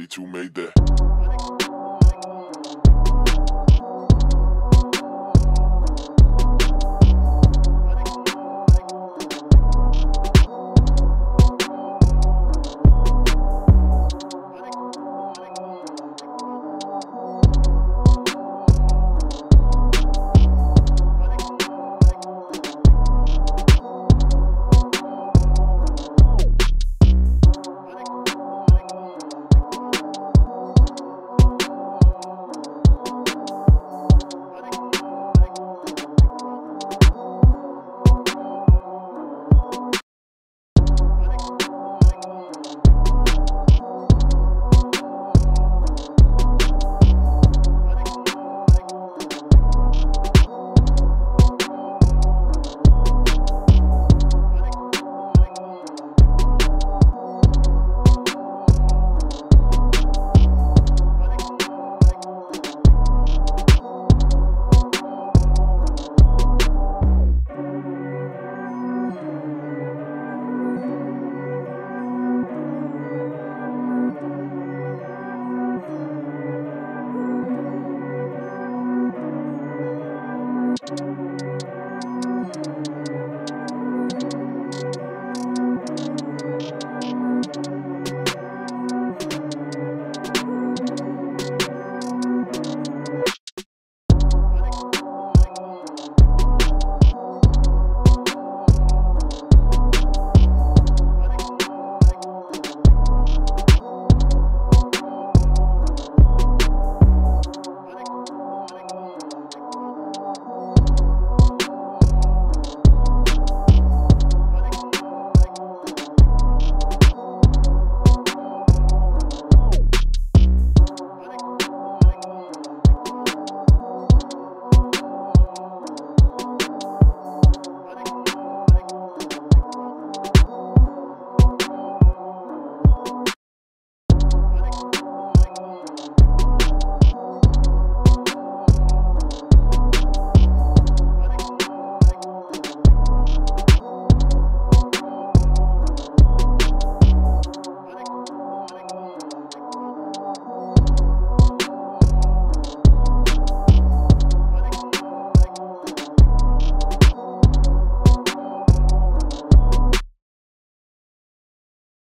T2 made that.